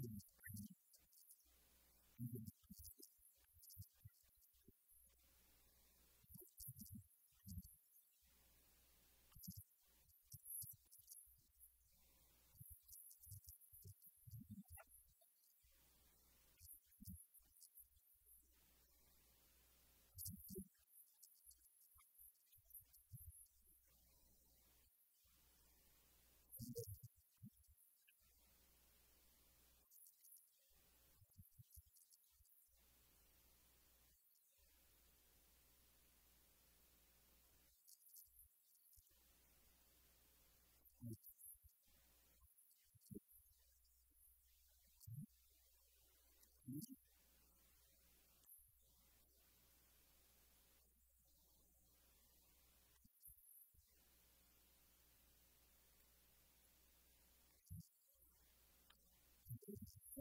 happiness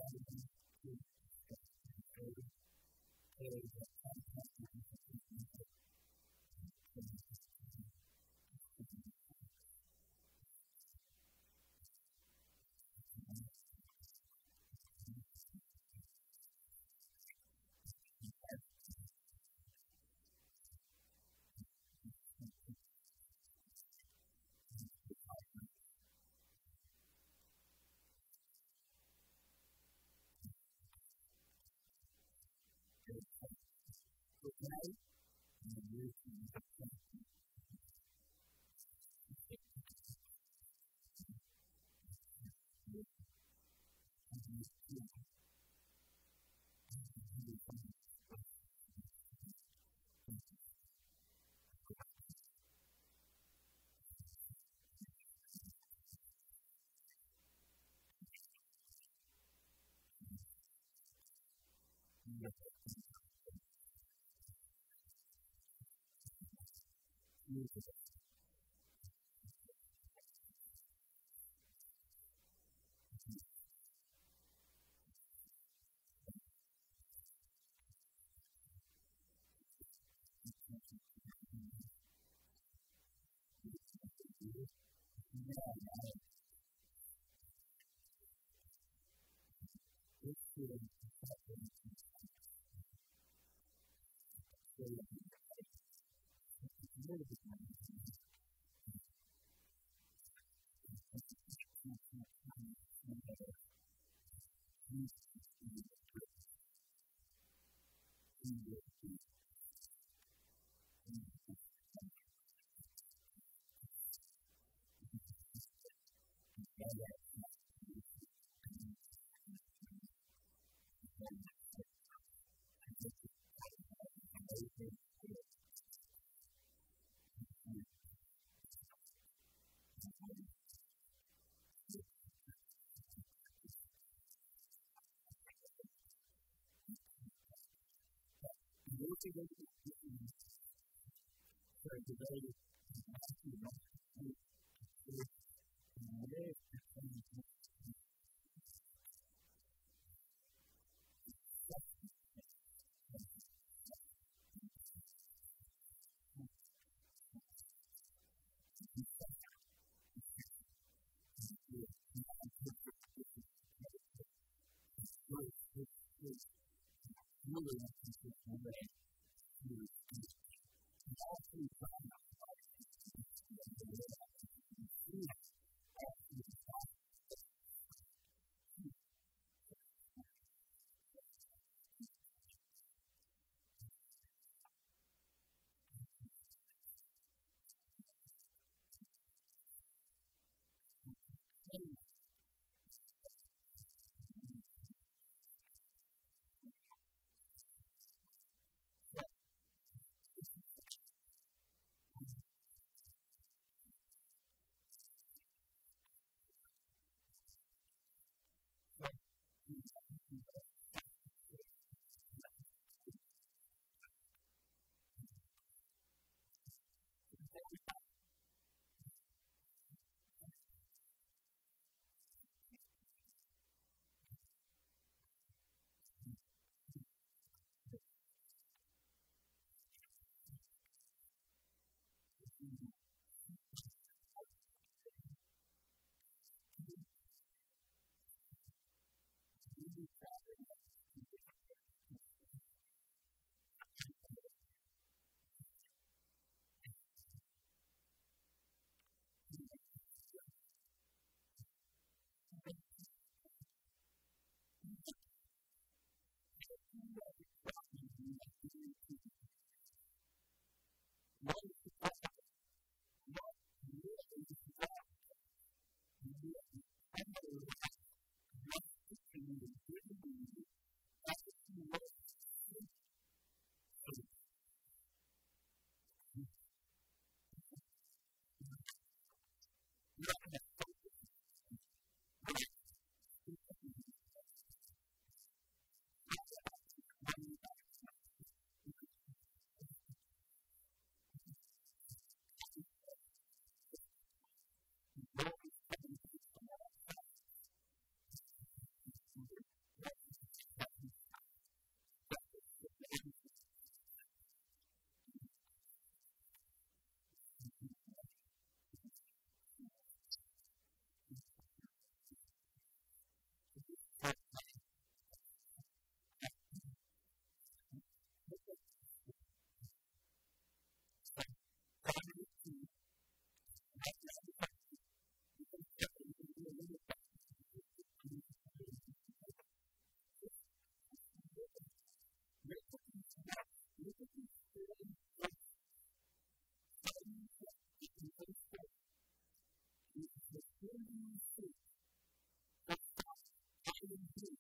Thank you. today, and the years to come. Thank you. Jesus. Thank you. More. working on so today really want to Thank you. Thank you.